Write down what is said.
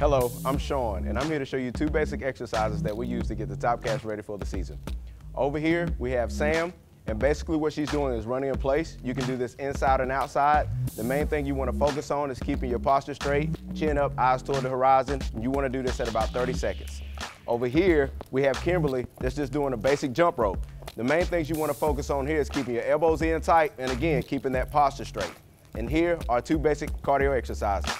Hello, I'm Sean, and I'm here to show you two basic exercises that we use to get the TopCats ready for the season. Over here, we have Sam, and basically what she's doing is running in place. You can do this inside and outside. The main thing you want to focus on is keeping your posture straight, chin up, eyes toward the horizon. You want to do this at about 30 seconds. Over here, we have Kimberly that's just doing a basic jump rope. The main things you want to focus on here is keeping your elbows in tight, and again, keeping that posture straight. And here are two basic cardio exercises.